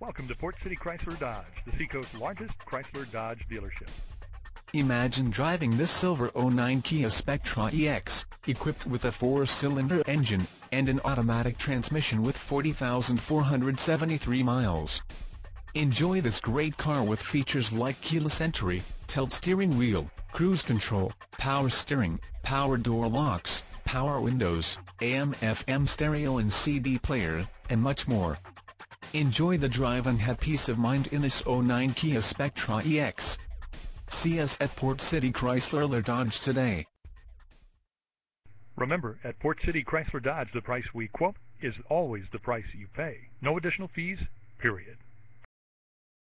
Welcome to Port City Chrysler Dodge, the Seacoast's largest Chrysler Dodge dealership. Imagine driving this silver 09 Kia Spectra EX, equipped with a four-cylinder engine, and an automatic transmission with 40,473 miles. Enjoy this great car with features like keyless entry, tilt steering wheel, cruise control, power steering, power door locks, power windows, AM-FM stereo and CD player, and much more. Enjoy the drive and have peace of mind in this 09 Kia Spectra EX. See us at Port City Chrysler Dodge today. Remember, at Port City Chrysler Dodge, the price we quote is always the price you pay. No additional fees, period.